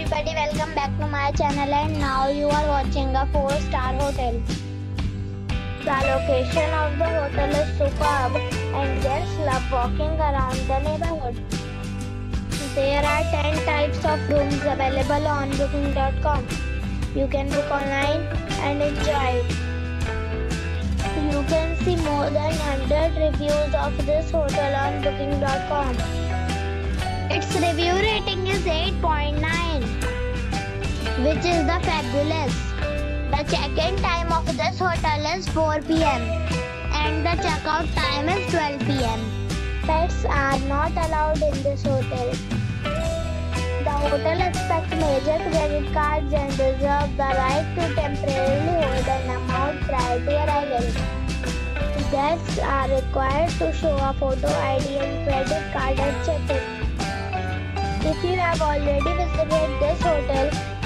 everybody, welcome back to my channel and now you are watching a 4 star hotel. The location of the hotel is superb and guests love walking around the neighborhood. There are 10 types of rooms available on booking.com. You can book online and enjoy it. You can see more than 100 reviews of this hotel on booking.com. Its review rating is 8.9, which is the fabulous. The check-in time of this hotel is 4 p.m. and the checkout time is 12 p.m. Pets are not allowed in this hotel. The hotel expects major credit cards and reserves the right to temporarily hold an amount prior to arrival. Guests are required to show a photo ID and credit card at check-in. If you have already visited this hotel,